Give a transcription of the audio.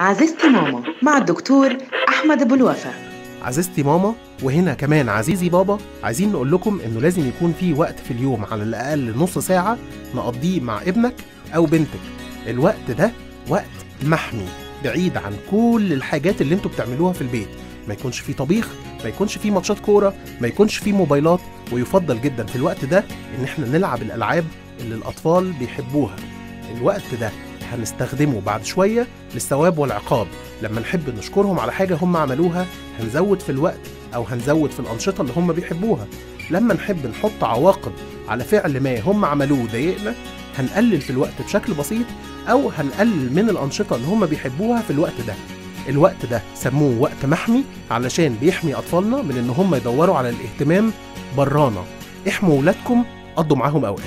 عزيزتي ماما مع الدكتور أحمد أبو الوفا. عزيزتي ماما وهنا كمان عزيزي بابا عايزين نقول لكم إنه لازم يكون في وقت في اليوم على الأقل نص ساعة نقضيه مع ابنك أو بنتك. الوقت ده وقت محمي بعيد عن كل الحاجات اللي أنتوا بتعملوها في البيت. ما يكونش فيه طبيخ ما يكونش فيه ماتشات كورة ما يكونش فيه موبايلات. ويفضل جدا في الوقت ده إن إحنا نلعب الألعاب اللي الأطفال بيحبوها. الوقت ده هنستخدمه بعد شوية للثواب والعقاب. لما نحب نشكرهم على حاجة هم عملوها هنزود في الوقت أو هنزود في الأنشطة اللي هم بيحبوها. لما نحب نحط عواقب على فعل ما هم عملوه ضايقنا هنقلل في الوقت بشكل بسيط أو هنقلل من الأنشطة اللي هم بيحبوها في الوقت ده. الوقت ده سموه وقت محمي علشان بيحمي أطفالنا من إن هم يدوروا على الاهتمام برانا. احموا ولادكم قضوا معاهم أوقات.